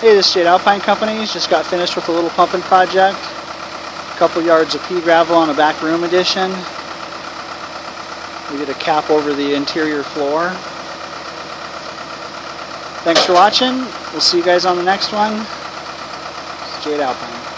Hey, this is Jade Alpine Companies. Just got finished with a little pumping project. A couple yards of pea gravel on a back room addition. We did a cap over the interior floor. Thanks for watching. We'll see you guys on the next one. Jade Alpine.